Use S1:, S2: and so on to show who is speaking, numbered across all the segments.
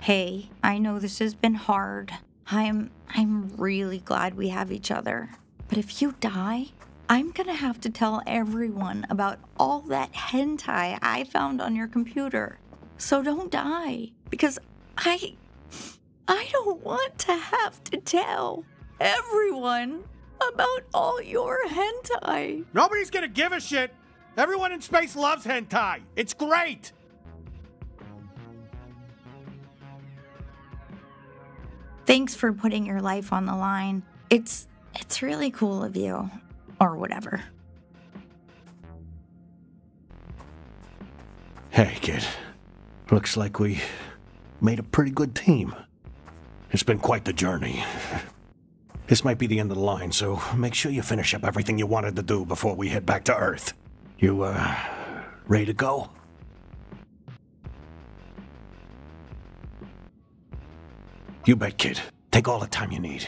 S1: Hey, I know this has been hard. I'm I'm really glad we have each other. But if you die, I'm gonna have to tell everyone about all that hentai I found on your computer. So don't die, because I I don't want to have to tell everyone about all your hentai.
S2: Nobody's gonna give a shit. Everyone in space loves hentai. It's great.
S1: Thanks for putting your life on the line. It's it's really cool of you or whatever.
S3: Hey, kid. Looks like we made a pretty good team. It's been quite the journey. This might be the end of the line, so make sure you finish up everything you wanted to do before we head back to Earth. You, uh, ready to go? You bet, kid. Take all the time you need.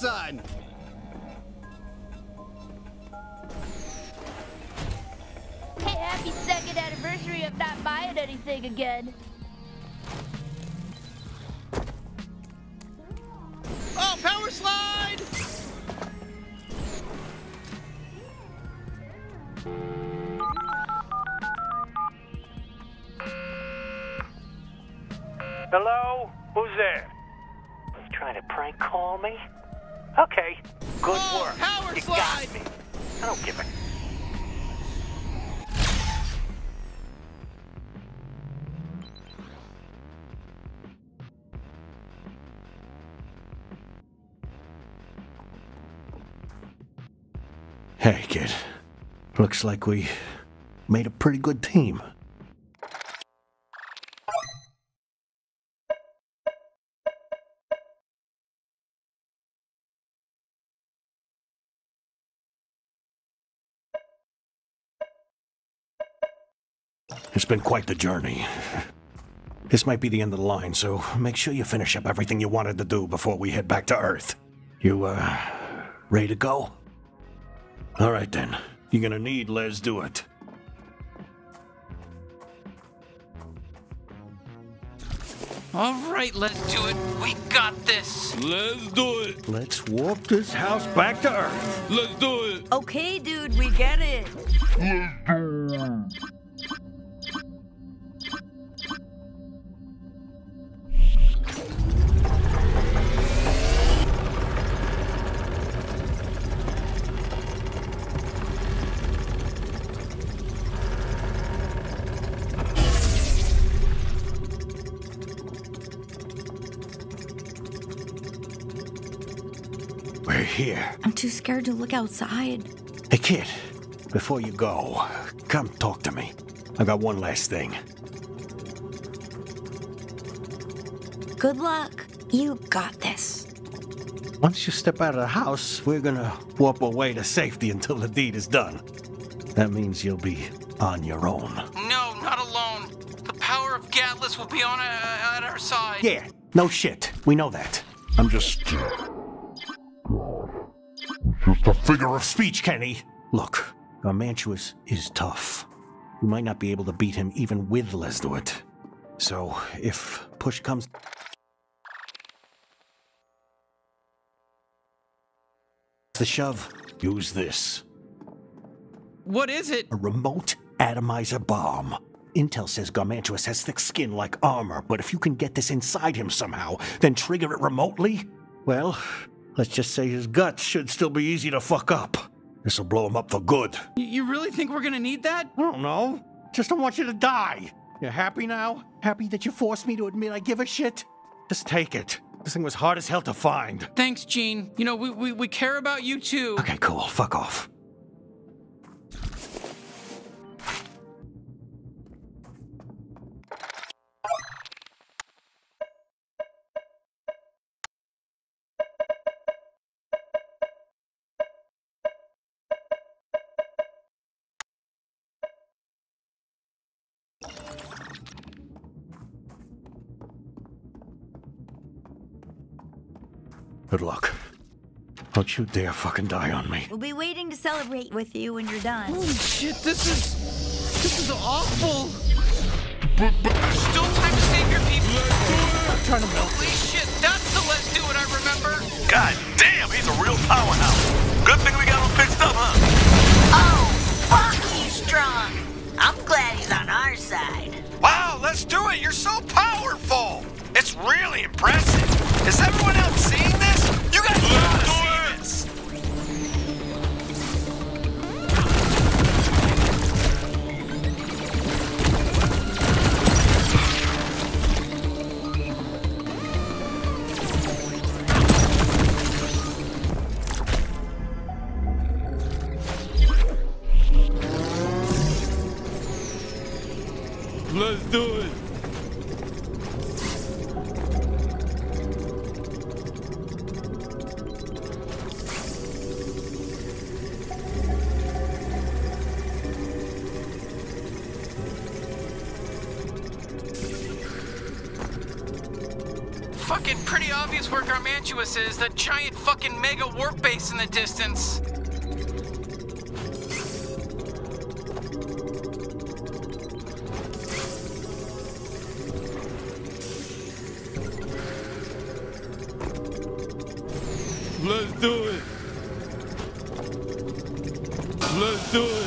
S4: Son.
S5: Hey, happy second anniversary of not buying anything again.
S6: Oh, power slide!
S7: Hello? Who's there? You trying to prank call me? Okay. Good
S6: Oh,
S7: work.
S6: power
S7: you
S6: slide!
S7: got me. I don't give a...
S3: Hey, kid. Looks like we made a pretty good team. Been quite the journey. This might be the end of the line, so make sure you finish up everything you wanted to do before we head back to Earth. You, uh, ready to go? All right then. You're gonna need Let's Do It.
S6: All right, let's do it. We got this.
S8: Let's do it.
S3: Let's warp this house back to Earth.
S8: Let's do it.
S1: Okay, dude, we get it.
S3: We're
S1: too scared to look outside.
S3: Hey, kid, before you go, come talk to me. I got one last thing.
S1: Good luck. You got this.
S3: Once you step out of the house, we're gonna warp away to safety until the deed is done. That means you'll be on your own.
S9: No, not alone. The power of Gatlus will be on uh, at our side.
S3: Yeah, no shit. We know that. I'm just. Uh a figure of speech, Kenny. Look, Garmantuous is tough. We might not be able to beat him even with Lezduit. So, if push comes. The shove, use this.
S9: What is it?
S3: A remote atomizer bomb. Intel says Garmantuous has thick skin like armor, but if you can get this inside him somehow, then trigger it remotely, well, let's just say his guts should still be easy to fuck up. This'll blow him up for good.
S9: Y- You really think we're gonna need that?
S3: I don't know. Just don't want you to die. You happy now? Happy that you forced me to admit I give a shit? Just take it. This thing was hard as hell to find.
S9: Thanks, Gene. You know, we, we, we care about you too.
S3: Okay, cool. Fuck off. Good luck. Don't you dare fucking die on me.
S1: We'll be waiting to celebrate with you when you're done.
S9: Holy shit, this is. This is awful. But, but There's still time to save your people.
S3: trying to melt
S9: Holy shit, that's the let's do it I remember.
S8: God damn, he's a real powerhouse. Good thing we got him fixed up, huh?
S10: Oh, fuck you, Strong. I'm glad he's on our side.
S8: Wow, let's do it. You're so powerful. It's really impressive. Is everyone else seeing
S9: is. That giant fucking mega warp base in the distance.
S2: Let's do it. Let's do it.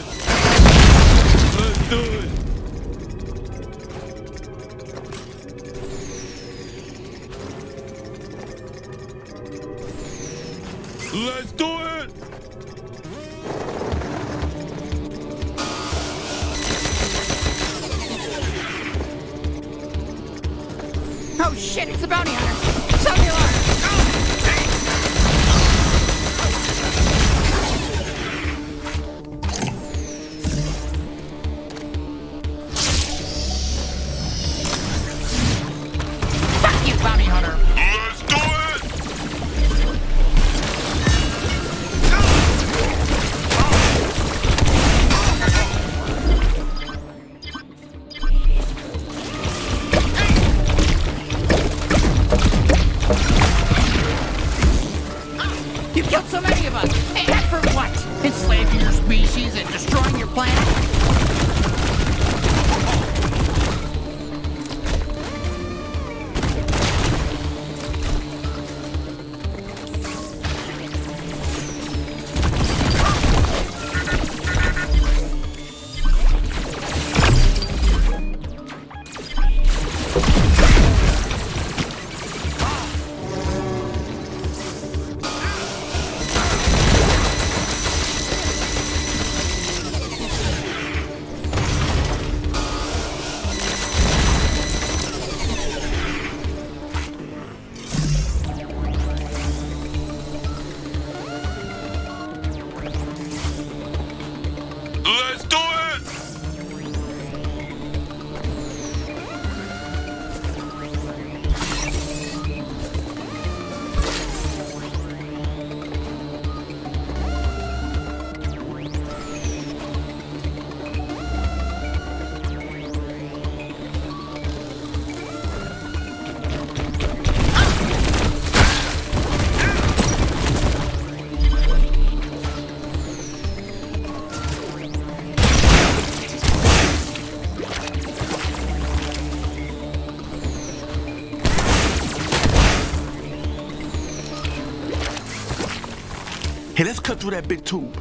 S11: Hey, let's cut through that big tube.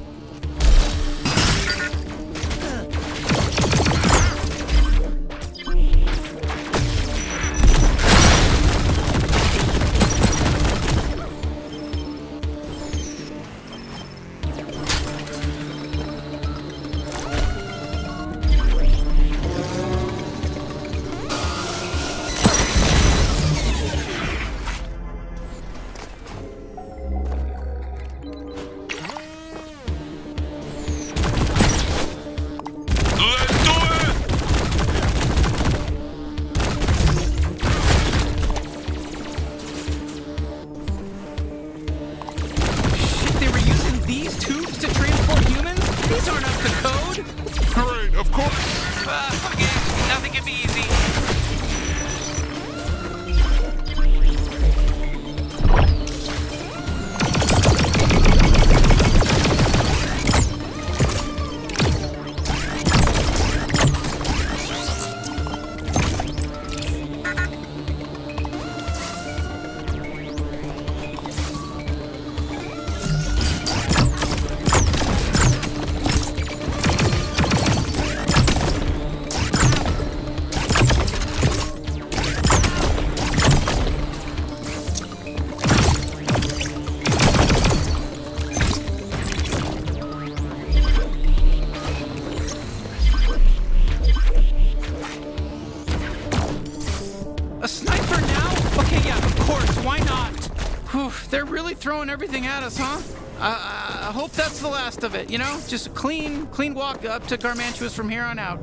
S9: Last of it. You know, just a clean, clean walk up to Garmantuous from here on out.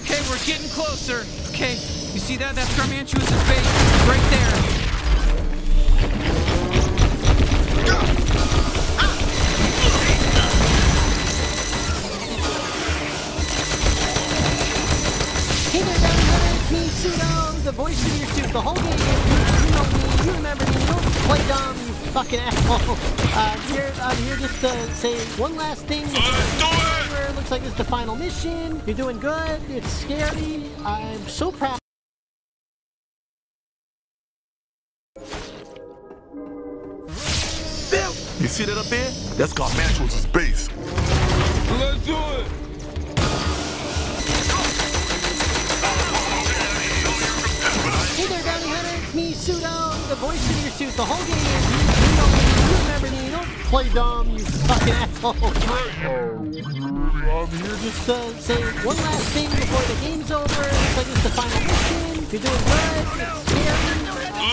S9: Okay, we're getting closer. Okay, you see that? That's Garmantuous' base, right there.
S12: There, the voice of your. The whole game, you, you know me, you remember me, you don't play dumb, you fucking asshole. Uh, here, I'm here just to say one last thing. It looks like it's the final mission. You're doing good. It's scary. I'm so proud.
S11: You see that up there? That's Garmantuous' base. Let's do it.
S12: Hey there, Bounty Hunter, it's me, Pseudo, the voice of your suit. The whole game, play dumb, you fucking asshole. I'm here just to say one last thing before the game's over. Looks like it's the final mission. You're doing good. It's scary.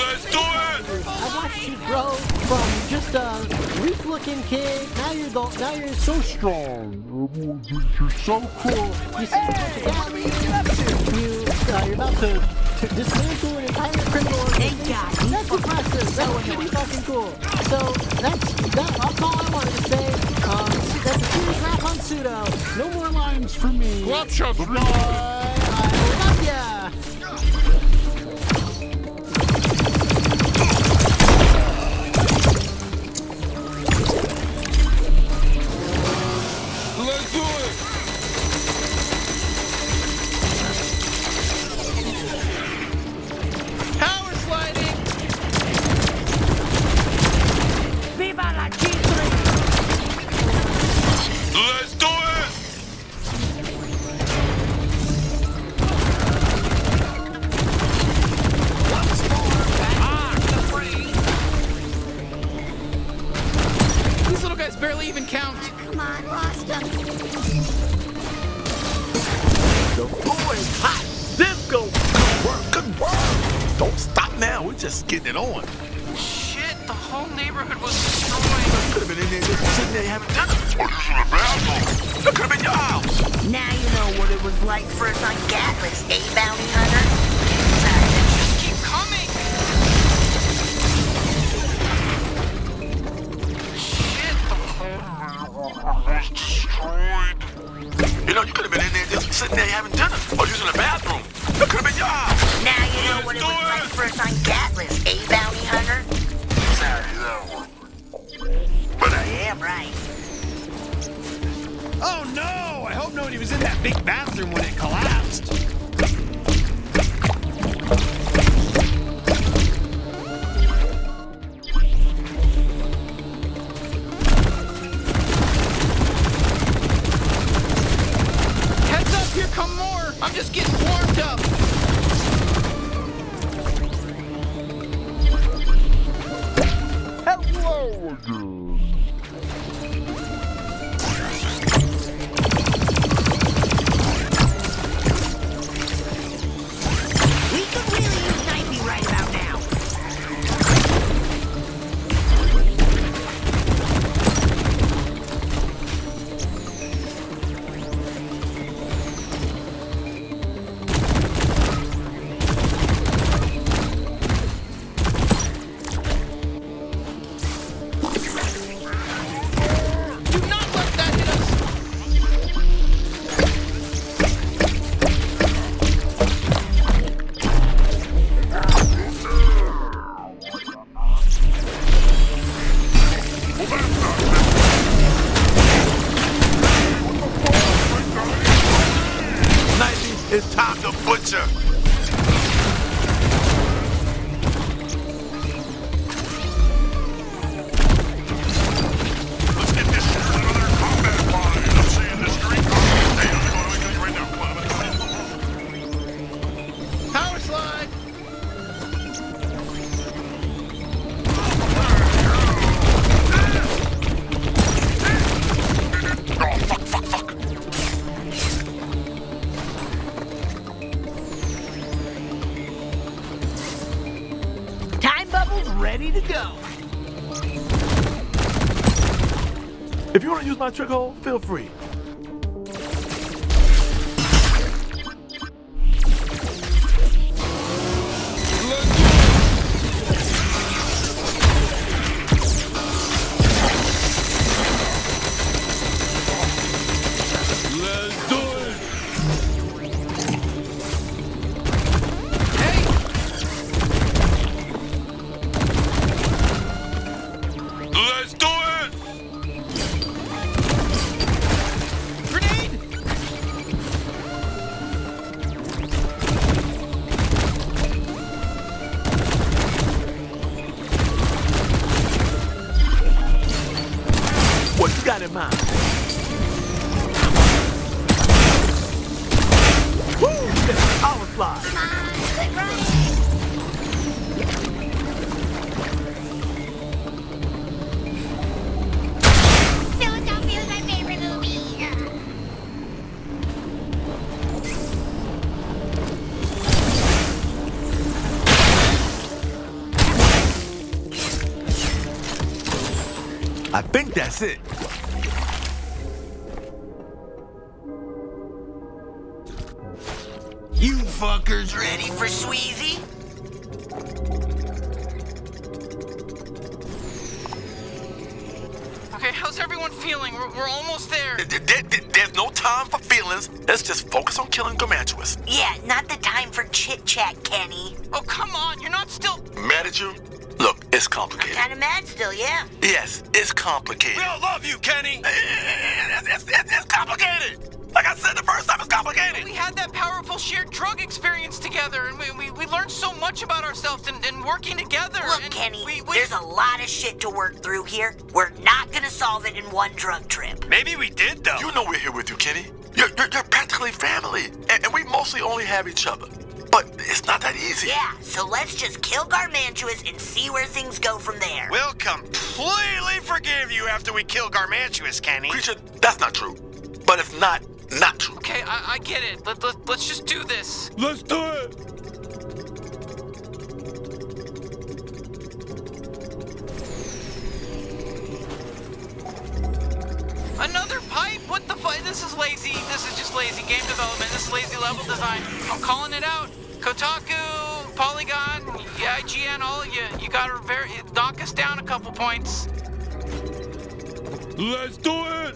S11: Let's do it.
S12: I watched you grow from just a weak-looking kid. Now you're the, now you're so strong. You're so cool. You see what you got me? You uh, you're about to, to dismantle an entire criminal organization. That's impressive. That's pretty fucking cool. So that's that, that's all I wanted to say. Um, that's a serious wrap on pseudo. No more lines for me.
S11: Slap shot,
S12: Bye. I love ya.
S2: Big bathroom
S11: hole, feel free. That's it.
S10: You fuckers ready for Sweezy?
S9: Okay, how's everyone feeling? We're, we're almost there.
S11: Th- th- th- There's no time for feelings. Let's just focus on killing Garmantuous.
S10: Yeah, not the time for chit chat, Kenny.
S9: Oh, come on, you're not still.
S11: Mad at you? Look, it's complicated.
S10: I'm Kinda mad still, yeah.
S11: Yes, it's complicated.
S8: We all love you, Kenny.
S11: It's, it's, it's, it's complicated. Like I said the first time, it's complicated.
S9: We had that powerful shared drug experience together, and we, we, we learned so much about ourselves and, and working together.
S10: Look,
S9: and
S10: Kenny,
S9: we, we,
S10: there's a lot of shit to work through here. We're not gonna solve it in one drug trip.
S8: Maybe we did, though.
S11: You know we're here with you, Kenny. You're, you're, you're practically family, and, and we mostly only have each other. But it's not that easy.
S10: Yeah, so let's just kill Garmantuous and see where things go from there.
S8: We'll completely forgive you after we kill Garmantuous, Kenny.
S11: Creature, that's not true. But it's not not true.
S9: Okay, I, I get it. Let, let, let's just do this.
S2: Let's do it.
S9: Another pipe? What the fuck? This is lazy. This is just lazy game development. This is lazy level design. I'm calling it out. Kotaku, Polygon, IGN, all of you. You gotta very knock us down a couple points.
S2: Let's do it.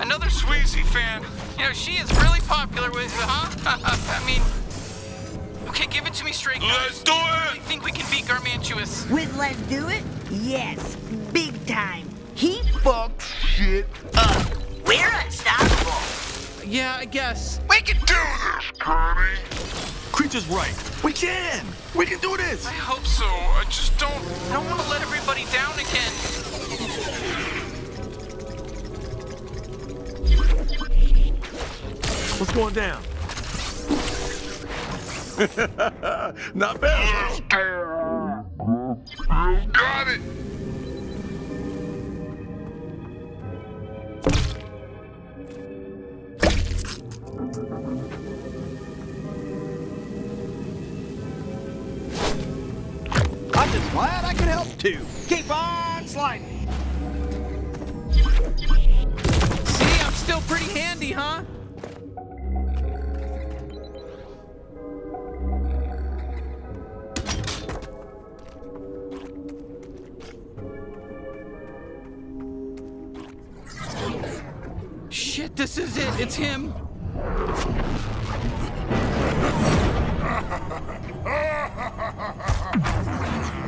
S9: Another Sweezy fan. You know, she is really popular with, huh? I mean, give it to me straight, guys.
S2: Let's do it.
S9: really think we can beat Garmantuous?
S10: With Let's Do It? Yes, big time. He fucked shit up. We're unstoppable.
S9: Yeah, I guess.
S8: We can do this, Kirby.
S11: Creature's right. We can. We can do this.
S9: I hope so. I just don't. I don't want to let everybody down again.
S11: What's going down? Not bad.
S13: Got it!
S4: I'm just glad I could help too. Keep on sliding.
S9: See, I'm still pretty handy, huh? This is it. It's him.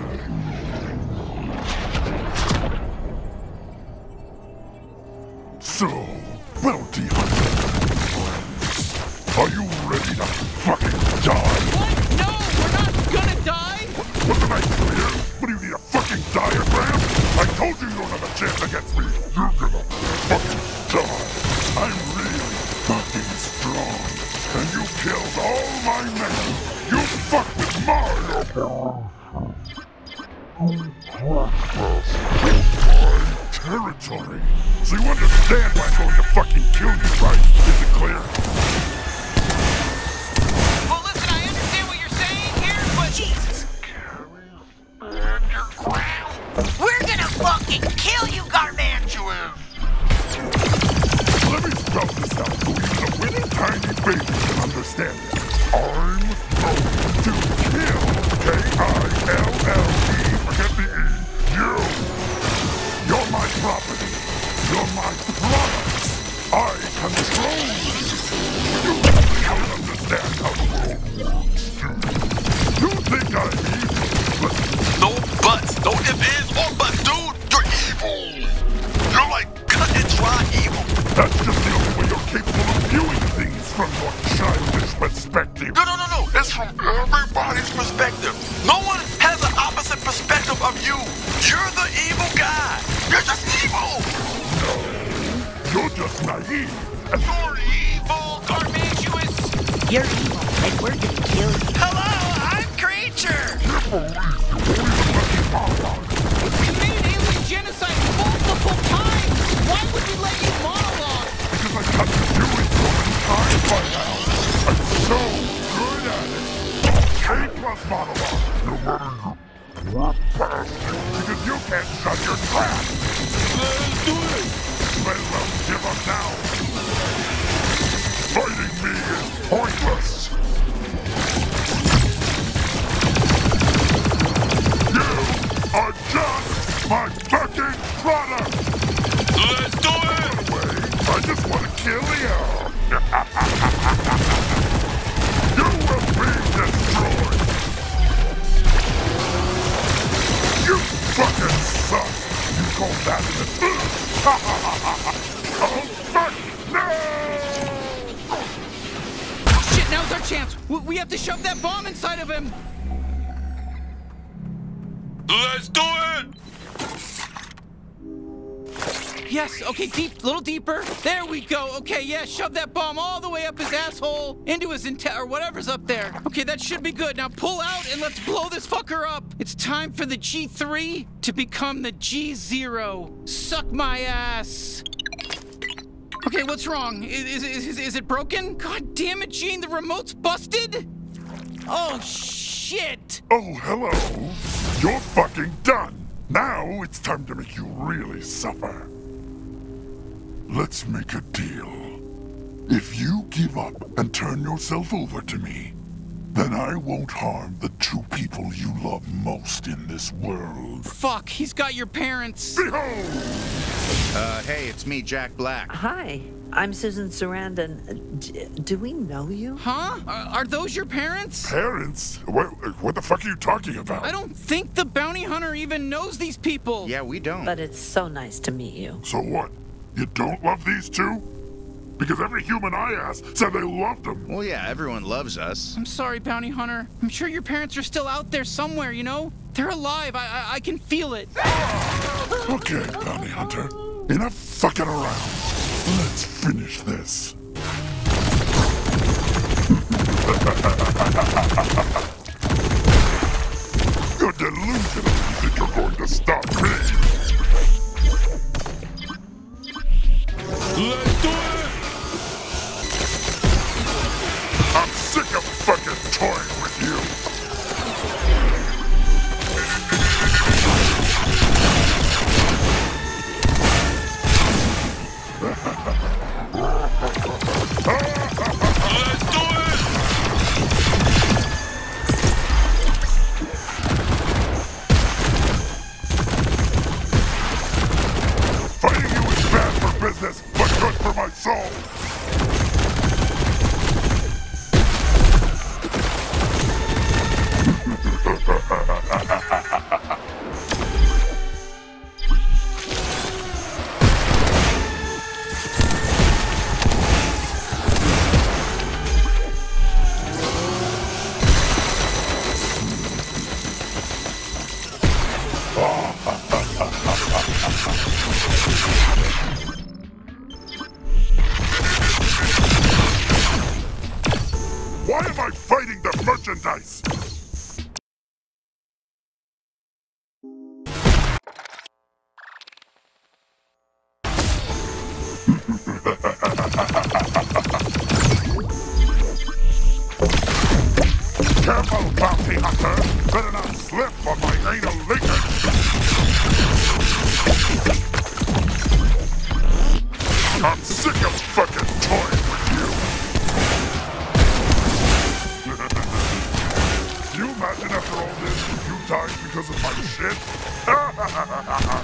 S13: that
S9: should be good. Now pull out and let's blow this fucker up. It's time for the G3 to become the G0. Suck my ass. Okay, what's wrong? Is, is, is, is it broken? God damn it, Gene, the remote's busted? Oh, shit.
S13: Oh, hello. You're fucking done. Now it's time to make you really suffer. Let's make a deal. If you give up and turn yourself over to me, then I won't harm the two people you love most in this world.
S9: Fuck, he's got your parents.
S13: Behold!
S14: Uh, hey, it's me, Jack Black.
S15: Hi, I'm Susan Sarandon. D- do we know you?
S9: Huh? Are, are those your parents?
S13: Parents? What, what the fuck are you talking about?
S9: I don't think the bounty hunter even knows these people.
S14: Yeah, we don't.
S15: But it's so nice to meet you.
S13: So what? You don't love these two? Because every human I asked said they loved him.
S14: Well, yeah, everyone loves us.
S9: I'm sorry, Bounty Hunter. I'm sure your parents are still out there somewhere, you know? They're alive. I, I, I can feel it.
S13: okay, Bounty Hunter. Enough fucking around. Let's finish this. you're delusional you think you're going to stop me. Let's do it! Sick of fucking toys! Shit?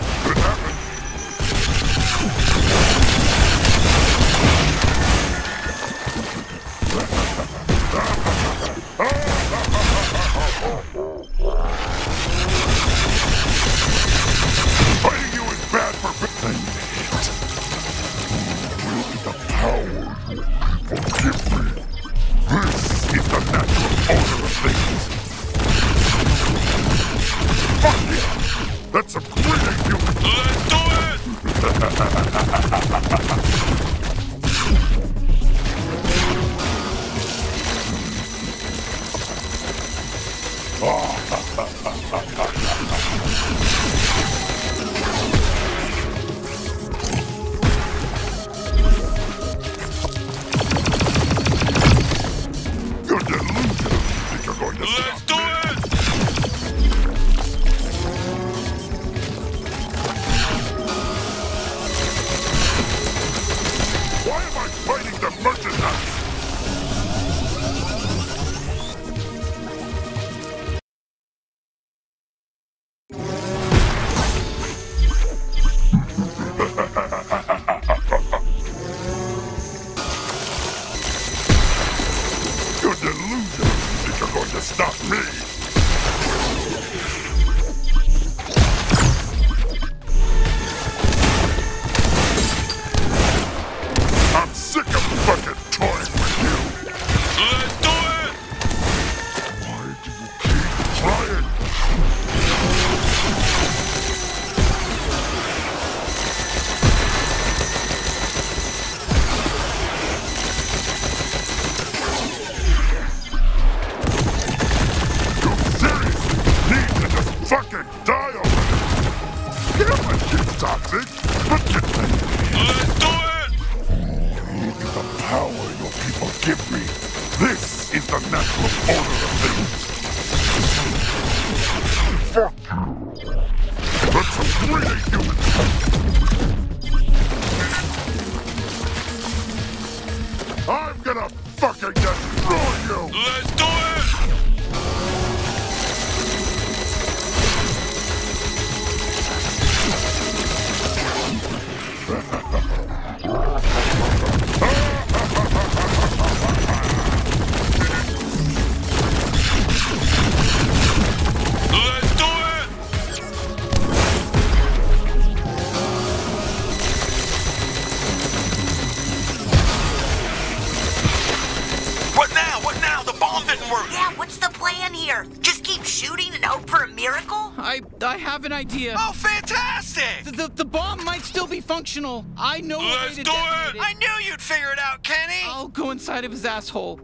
S13: I'm gonna fucking destroy you! Let's do it!
S10: Hope for a miracle?
S9: I I have an idea.
S10: Oh,
S9: fantastic! The, the, the bomb might still be functional. I know a way
S10: Let's
S9: to
S10: do
S9: detonate
S10: it! I knew you'd figure it out, Kenny!
S9: I'll go inside of his asshole,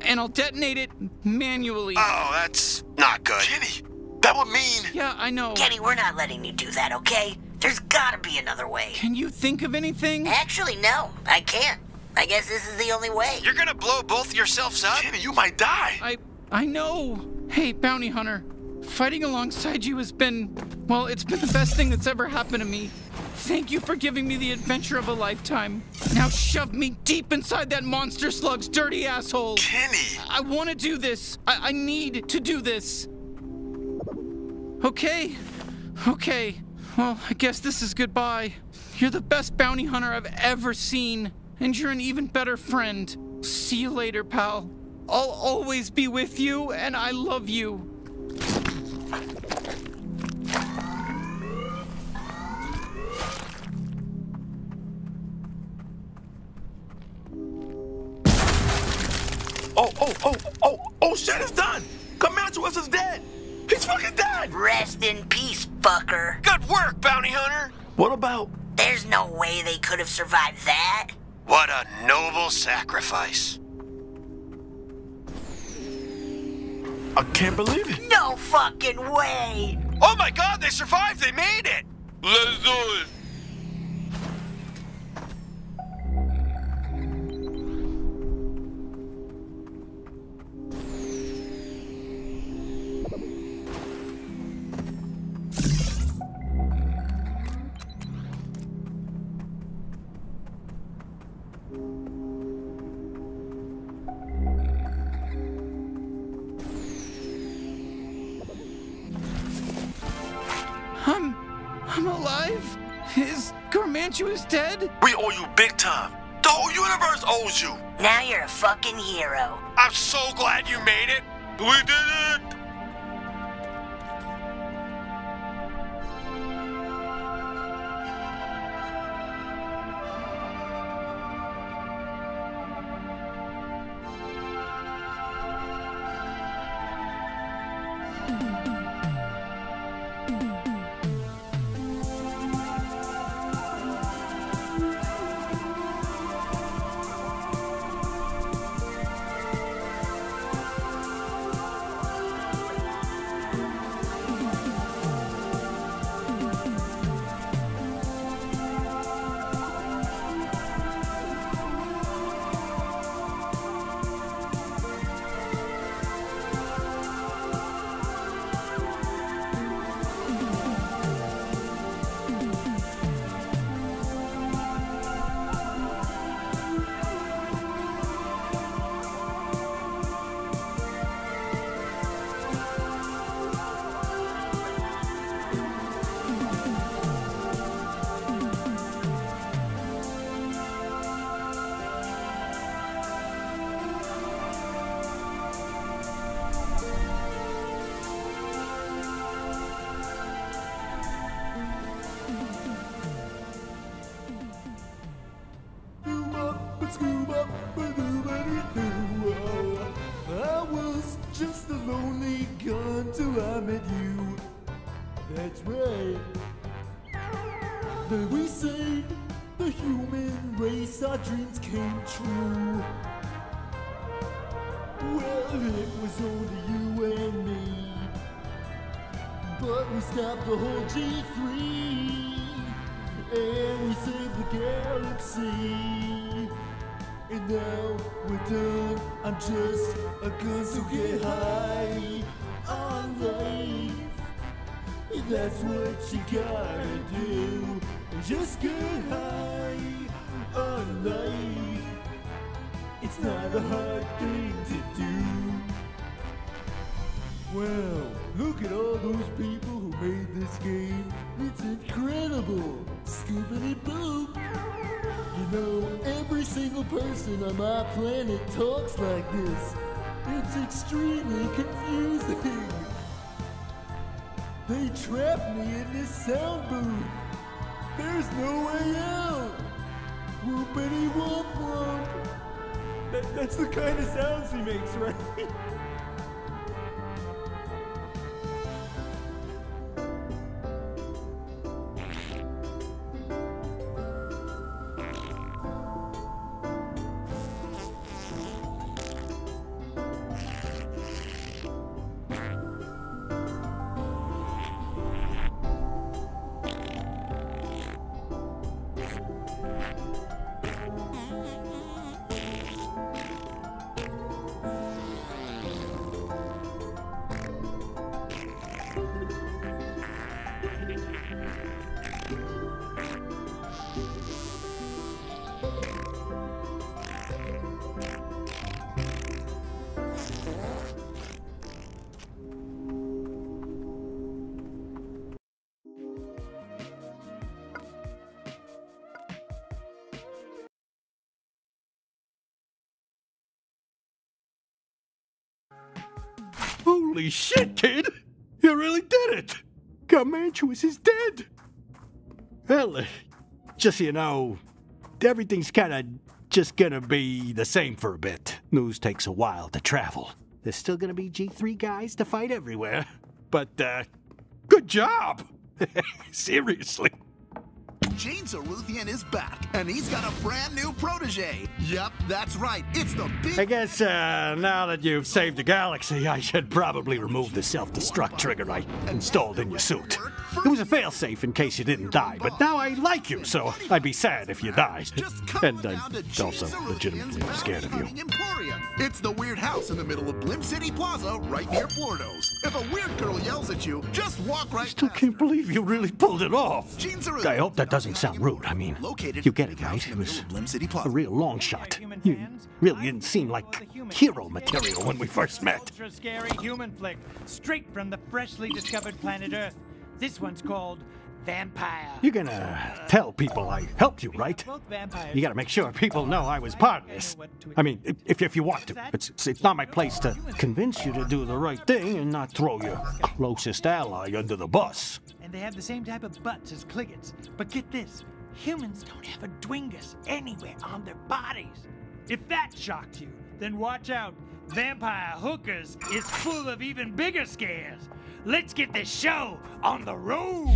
S9: and I'll detonate it manually.
S10: Oh, that's not good. Kenny, that would mean.
S9: Yeah, I know.
S10: Kenny, we're not letting you do that, okay? There's gotta be another way.
S9: Can you think of anything?
S10: Actually, no, I can't. I guess this is the only way.
S6: You're gonna blow both yourselves up?
S8: Kenny, you might die.
S9: I I know. Hey, bounty hunter, fighting alongside you has been well, it's been the best thing that's ever happened to me. Thank you for giving me the adventure of a lifetime. Now shove me deep inside that monster slug's dirty asshole.
S8: Kenny!
S9: I want to do this. I, I need to do this. Okay. Okay. Well, I guess this is goodbye. You're the best bounty hunter I've ever seen. and you're an even better friend. See you later, pal. I'll always be with you, and I love you.
S11: Oh, oh, oh, oh, oh, shit, it's done! Garmantuous is dead! He's fucking dead!
S10: Rest in peace, fucker.
S11: Good work, bounty hunter! What about...
S10: There's no way they could have survived that.
S8: What a noble sacrifice.
S11: I can't believe it.
S10: No fucking way!
S8: Oh my god, they survived! They made it!
S11: Let's do it!
S9: Garmantuous dead?
S11: We owe you big time. The whole universe owes you.
S10: Now you're a fucking hero.
S8: I'm so glad you made it!
S11: We did it!
S16: Just get high on life. It's not a hard thing to do. Well, look at all those people who made this game. It's incredible. Scoopity boop. You know, every single person on my planet talks like this. It's extremely confusing. They trapped me in this sound booth. There's no way out. Whoopity whoop whoop. That, that's the kind of sounds he makes, right?
S3: Holy shit, kid! You really did it! Garmantuous is dead! Well, uh, just so you know, everything's kinda just gonna be the same for a bit. News takes a while to travel. There's still gonna be G3 guys to fight everywhere. But, uh, good job! Seriously.
S17: Gene Zaruthian is back, and he's got a brand new protege. Yep, that's right. It's the big.
S3: I guess uh, now that you've saved the galaxy, I should probably remove the self-destruct trigger I installed in your suit. It was a failsafe in case you didn't die, but now I like you, so I'd be sad if you died. And I'm also legitimately scared of you.
S17: Emporium. It's the weird house in the middle of Blim City Plaza, right near Flordo's. If a weird girl yells at you, just walk right.
S3: I Still can't believe you really pulled it off. I hope that doesn't sound rude. I mean, you get it, right? It was a real long shot. You really didn't seem like hero material when we first met.
S18: Ultra scary human flick, straight from the freshly discovered planet Earth. This one's called Vampire.
S3: You're gonna tell people I helped you, right? You gotta make sure people know I was part of this. I mean, if, if you want to. It's, it's, not my place to convince you to do the right thing and not throw your closest ally under the bus.
S18: And they have the same type of butts as Kliggets. But get this humans don't have a dwingus anywhere on their bodies. If that shocked you, then watch out. Vampire Hookers is full of even bigger scares. Let's get this show on the road.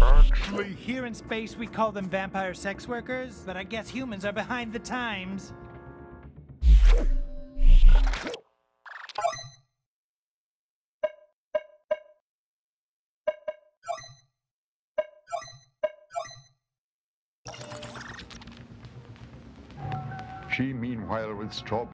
S13: Actually,
S18: Here in space, we call them vampire sex workers, but I guess humans are behind the times.
S13: she meanwhile with Straw